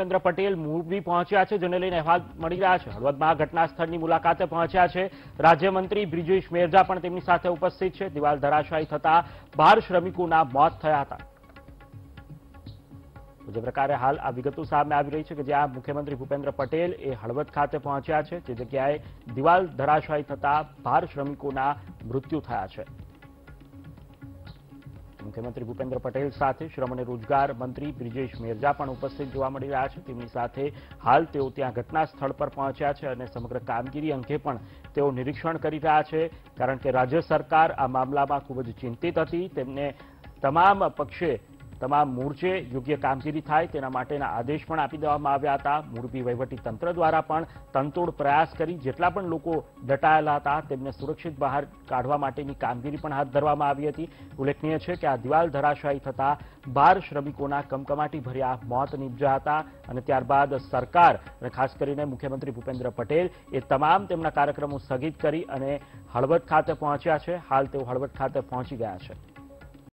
ભૂપેન્દ્ર પટેલ મોરબી પહોંચ્યા છે, જેને લઈને અહેવાલ મળી રહ્યા છે. હળવદમાં ઘટના સ્થળની મુલાકાતે પહોંચ્યા છે. રાજ્યમંત્રી બ્રિજેશ મેરજા પણ તેમની સાથે ઉપસ્થિત છે. દિવાલ ધરાશાયી થતા બાર શ્રમિકોના મોત થયા હતા. તો જે પ્રકારે હાલ આ વિગતો સામે આવી રહી છે કે જ્યાં મુખ્યમંત્રી ભૂપેન્દ્ર પટેલ એ હળવદ ખાતે પહોંચ્યા છે, તે જગ્યાએ દિવાલ ધરાશાયી થતા બાર શ્રમિકોના મૃત્યુ થયા છે. મુખ્યમંત્રી ભૂપેન્દ્ર પટેલ સાથે શ્રમ અને રોજગાર મંત્રી બ્રિજેશ મેરજા પણ ઉપસ્થિત જોવા મળી રહ્યા છે. તેમની સાથે હાલ તેઓ ત્યાં ઘટના સ્થળ પર પહોંચ્યા છે અને સમગ્ર કામગીરી અંગે પણ તેઓ નિરીક્ષણ કરી રહ્યા છે. કારણ કે રાજ્ય સરકાર આ મામલામાં ખૂબ જ ચિંતિત હતી. તેમને તમામ પક્ષે તમામ મોરચે યોગ્ય કામગીરી થાય તેના માટેના આદેશ પણ આપી દેવામાં આવ્યા હતા. મોરબી વહીવટી તંત્ર દ્વારા પણ તંતોડ પ્રયાસ કરી જેટલા પણ લોકો દટાયેલા હતા તેમને સુરક્ષિત બહાર કાઢવા માટેની કામગીરી પણ હાથ ધરવામાં આવી હતી. ઉલ્લેખનીય છે કે આ દિવાલ ધરાશાયી થતા બાર શ્રમિકોના કમકમાટી ભર્યા મોત નીપજ્યા હતા અને ત્યારબાદ સરકાર ખાસ કરીને મુખ્યમંત્રી ભૂપેન્દ્ર પટેલ એ તમામ તેમના કાર્યક્રમો સ્થગિત કરી અને હળવદ ખાતે પહોંચ્યા છે. હાલ તેઓ હળવદ ખાતે પહોંચી ગયા છે.